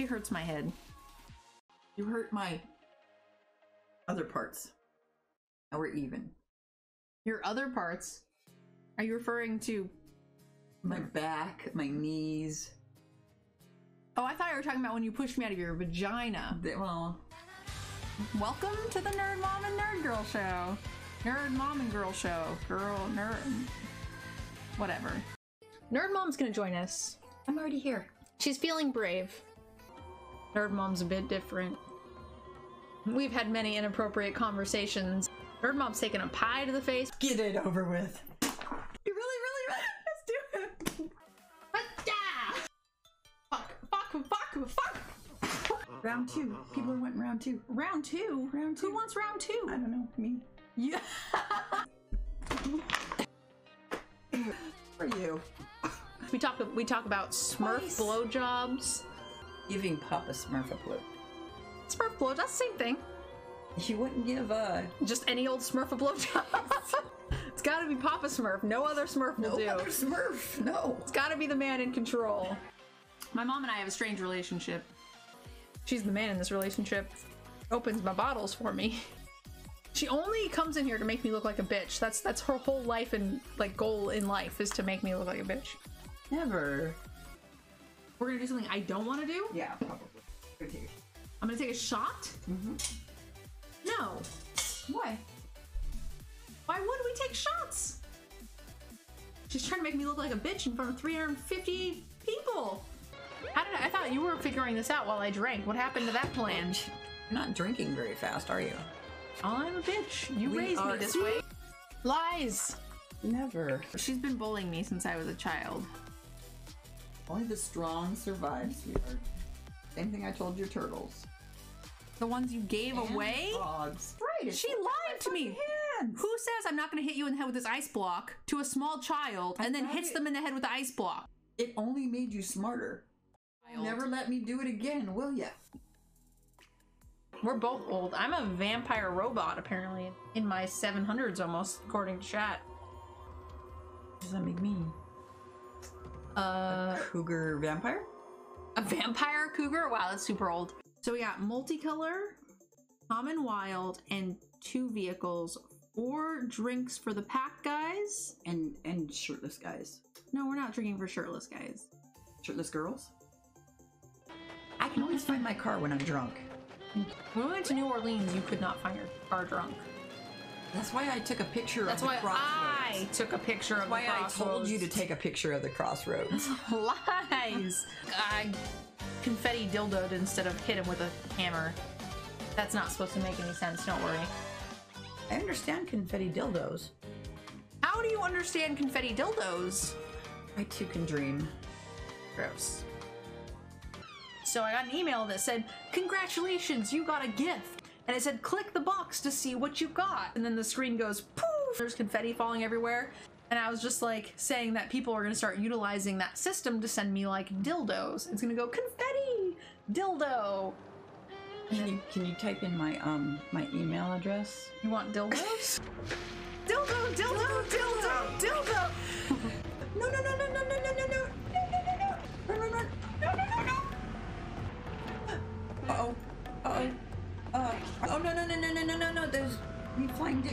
She hurts my head. You hurt my other parts. Now we're even. Your other parts. Are you referring to? My back, my knees. Oh, I thought you were talking about when you pushed me out of your vagina. They, well, Welcome to the Nerd Mom and Nerd Girl show. Nerd Mom and Girl show. Girl, nerd. Whatever. Nerd Mom's gonna join us. I'm already here. She's feeling brave. Nerd Mom's a bit different. We've had many inappropriate conversations. Nerd Mom's taken a pie to the face. Get it over with. You really, really, really? Let's do it. Fuck, fuck, fuck, fuck. Round two. People went in round two. Round two? Round two. Who wants round two? I don't know. Me. Yeah. For you. we talk we talk about Smurf Twice. blowjobs. Giving Papa Smurf a blue. Smurf blow, that's the same thing. You wouldn't give uh Just any old Smurf a blowjob. it's gotta be Papa Smurf. No other Smurf will no do. other Smurf. No. It's gotta be the man in control. My mom and I have a strange relationship. She's the man in this relationship. Opens my bottles for me. She only comes in here to make me look like a bitch. That's that's her whole life and like goal in life is to make me look like a bitch. Never. We're gonna do something I don't want to do. Yeah, probably. I'm gonna take a shot. Mm-hmm. No. Why? Why would we take shots? She's trying to make me look like a bitch in front of 350 people. How did I, I thought you were figuring this out while I drank? What happened to that plan? You're not drinking very fast, are you? I'm a bitch. You We raised me this way. Lies. Never. She's been bullying me since I was a child. Only the strong survive, sweetheart. Same thing I told your turtles. The ones you gave away? Frogs. Right. She lied to me. fucking hands. Who says I'm not going to hit you in the head with this ice block to a small child and then hits it- them in the head with the ice block? It only made you smarter. Never let me do it again, will ya? We're both old. I'm a vampire robot, apparently, in my 700s almost, according to chat. What does that make me? Uh, Cougar vampire? a vampire cougar? Wow, that's super old. So we got multicolor, common wild, and two vehicles. Four drinks for the pack guys. And and shirtless guys. No, we're not drinking for shirtless guys. Shirtless girls? I can always find my car when I'm drunk. When we went to New Orleans, you could not find your car drunk. That's why I took a picture That's of the why crossroads. I took a picture of why the I told you to take a picture of the crossroads. Lies! I confetti dildoed instead of hit him with a hammer. That's not supposed to make any sense, don't worry. I understand confetti dildos. How do you understand confetti dildos? I too can dream. Gross. So I got an email that said, Congratulations, you got a gift. And it said, Click the box to see what you got. And then the screen goes poof. There's confetti falling everywhere. And I was just like saying that people are going to start utilizing that system to send me like dildos. It's going to go confetti, dildo. Can you can you type in my um my email address? You want dildos? dildo, dildo, dildo, dildo. No no no no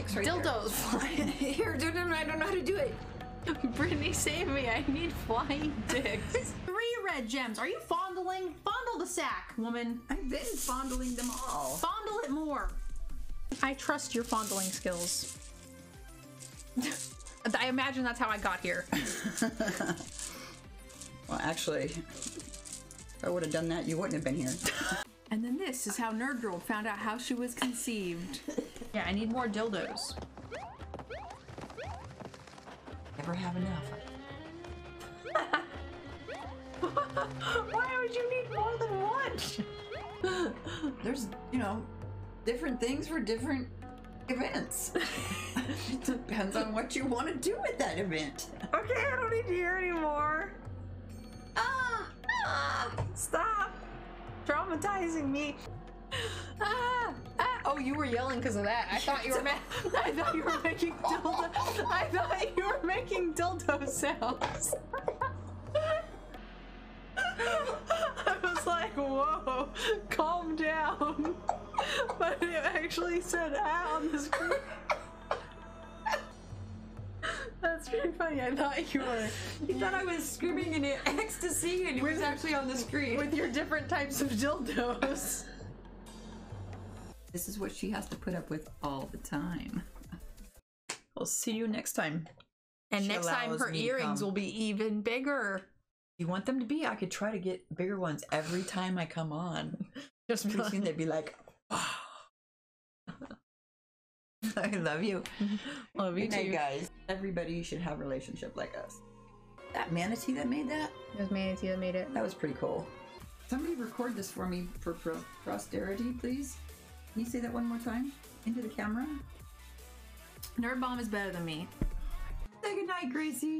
flying dicks right Dildos flying. there. Here, dude, no, no, I don't know how to do it. Brittany, save me. I need flying dicks. Three red gems. Are you fondling? Fondle the sack, woman. I've been fondling them all. Fondle it more. I trust your fondling skills. I imagine that's how I got here. Well, actually, if I would have done that, you wouldn't have been here. And then this is how Nerd Girl found out how she was conceived. Yeah, I need more dildos. Never have enough. Why would you need more than one? There's, you know, different things for different events. it depends on what you want to do with that event. Okay, I don't need to hear anymore. Ah, ah, stop traumatizing me. Ah, ah. Oh, you were yelling because of that. I thought you were. Ma- I thought you were making dildo. I thought you were making dildo sounds. I was like, whoa. calm down. But it actually said ah on the screen. That's pretty funny. I thought you were You thought I was screaming in ecstasy, and it was actually on the screen. with your different types of dildos. This is what she has to put up with all the time. We'll see you next time. And She next time her earrings will be even bigger. You want them to be? I could try to get bigger ones every time I come on. Just be Pretty soon they'd be like, "Wow." I love you. love you Good night, too. guys. Everybody should have a relationship like us. That manatee that made that, It was Manatee that made it. that was pretty cool. Somebody record this for me for pro- posterity, please. Can you say that one more time into the camera? Nerd Mom is better than me. Say goodnight, Gracie.